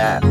Yeah.